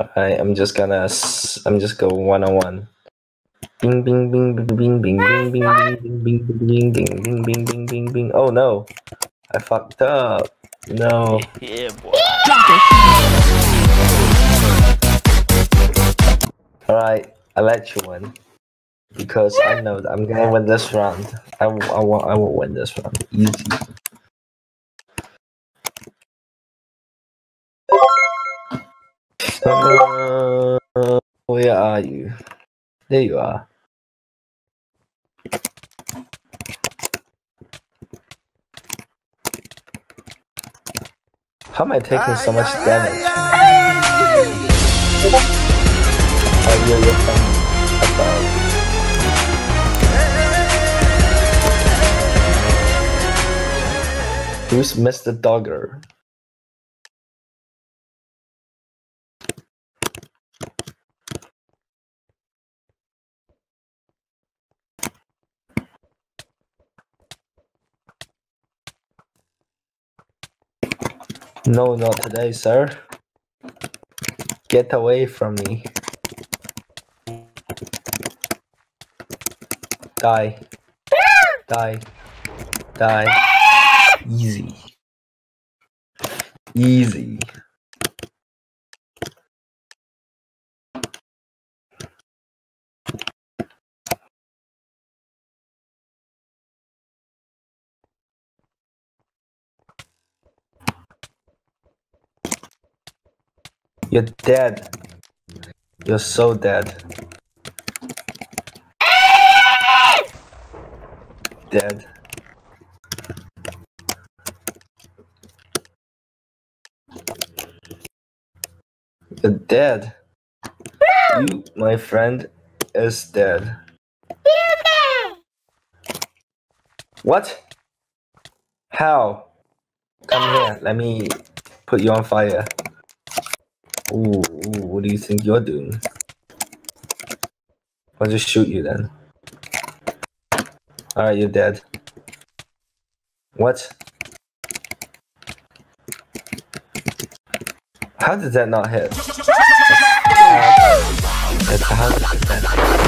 Alright, I'm just gonna. s- I'm just go one on one. Bing bing bing bing bing bing bing bing bing bing bing bing bing bing bing bing bing bing. Oh no, I fucked up. No. Yeah, boy. Alright, I let you win because I know that I'm gonna win this round. I. I will. I will win this round. Easy. Are you? There you are. How am I taking so much damage? You're, you're from above. Who's Mr. Dogger? No, not today, sir. Get away from me. Die. Die. Die. Easy. Easy. You're dead. You're so dead. Dead. You're dead. You, my friend, is dead. What? How? Come here. Let me put you on fire. Ooh, ooh, what do you think you're doing? I'll just shoot you then. Alright, you're dead. What? How did that not hit? That's how did that